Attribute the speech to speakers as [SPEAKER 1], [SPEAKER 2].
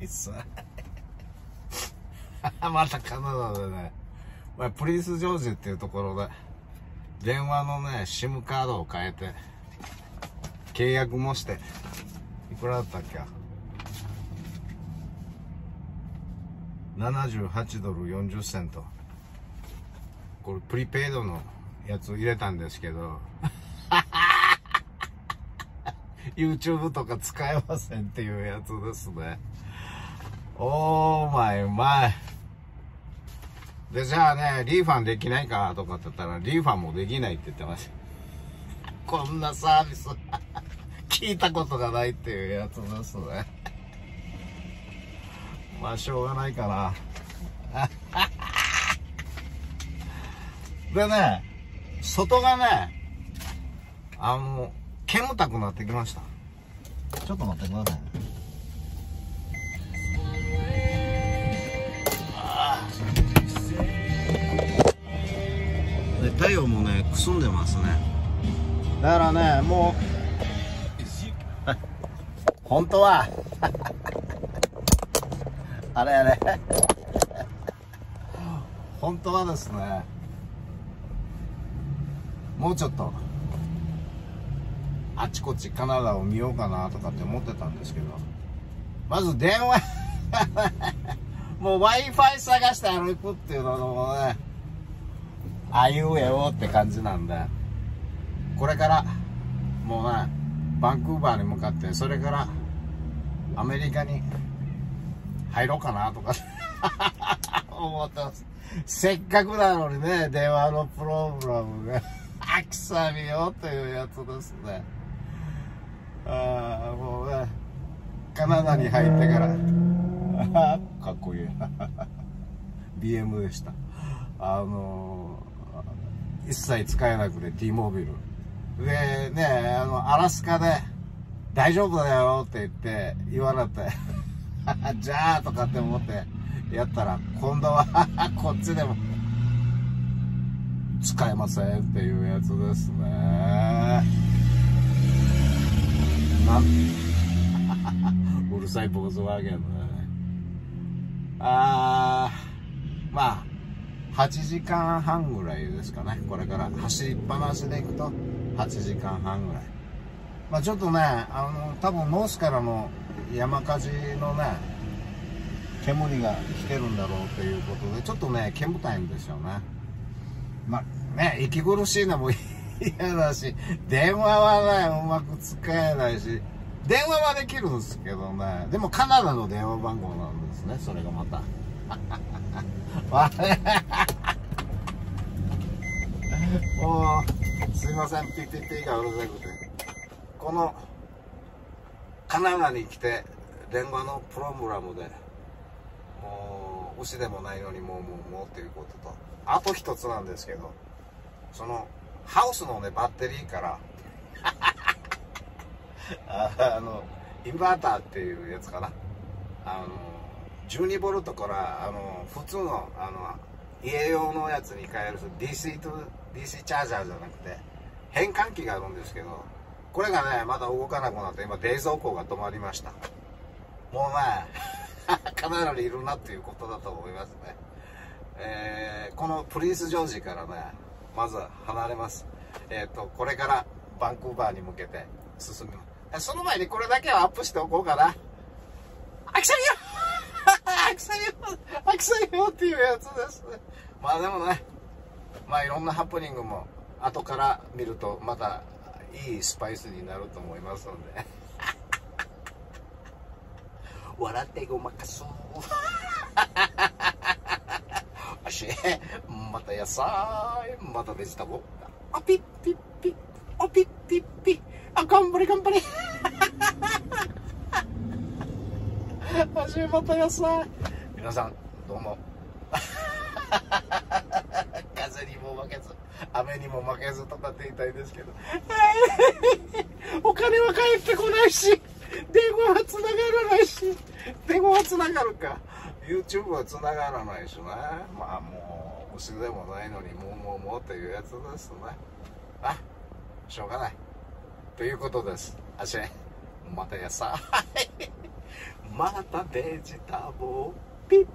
[SPEAKER 1] いっす。またカナダでね、まあ、プリンス・ジョージっていうところで、電話のね、SIM カードを変えて、契約もして、いくらだったっけ？78ドル40セント。これプリペイドのやつを入れたんですけど、YouTube とか使えませんっていうやつですね。オーマイマイ。で、じゃあね、リーファンできないかとかって言ったら、リーファンもできないって言ってました。こんなサービス 聞いたことがないっていうやつですね。まあ、しょうがないかな。でね、外がね、あの、煙たくなってきました。ちょっと待ってください。で太陽もねくすんでますね。だからねもう本当は あれあれ本当はですねもうちょっとあちこちカナダを見ようかなとかって思ってたんですけどまず電話 もう Wi-Fi 探して歩くっていうのもねあいうえおって感じなんでこれからもうねバンクーバーに向かってそれからアメリカに入ろうかなとか 思ってます。せっかくなのにね電話のプログラムがあくさみよというやつですね。ああもうねカナダに入ってから かっこいい。BM でした。あのー、一切使えなくて T モービル。でねあのアラスカで大丈夫だよって言って言われて じゃあとかって思ってやったら今度は こっちでも使えませんっていうやつですね。な うるさいボーズワーゲンね8時間半ぐらいですかね。これから。走りっぱなしで行くと8時間半ぐらい。まあちょっとねあの多分ノースからの山火事のね煙が来てるんだろうということでちょっとね煙たいんですよね。まあね息苦しいのも 嫌だし電話はねうまく使えないし電話はできるんですけどね。でもカナダの電話番号なんですねそれがまた。もうすいませんピピピがうるさくて。このカナダに来て電話のプログラムでもう牛でもないのにもうもうもうっていうこととあと一つなんですけどそのハウスのねバッテリーから あのインバーターっていうやつかな。あの12ボルトからあの普通のあの家用のやつに変える DC と DC チャージャーじゃなくて変換器があるんですけどこれがねまだ動かなくなって今冷蔵庫が止まりました。もうねカナダにいるなっていうことだと思いますね。えー、このプリンス・ジョージからねまず離れます。えっ、ー、とこれからバンクーバーに向けて進みます。その前にこれだけはアップしておこうかな。アクサリ よ！アクサリよ！アクサリよ！っていうやつですね。まあでもね、まあいろんなハプニングも後から見るとまたいいスパイスになると思いますので。笑ってごまかす。あし、また野菜、またベジタブル。あ、ピッピッピッ、あ、ピッピッピッ。あ、頑張れ頑張れ。始まった野菜。皆さん、どうも。風にも負けず、雨にも負けずとかっていたいですけど。お金は返ってこないし、電話は繋がらないし、電話は繋がるか。YouTube は繋がらないしね。まあもう、牛でもないのに、もうもうもうっていうやつですね。あ、しょうがない。ということです。あしまたやさ。またデジタルピッ